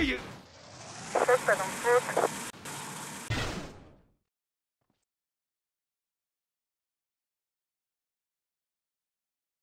Suspect on foot.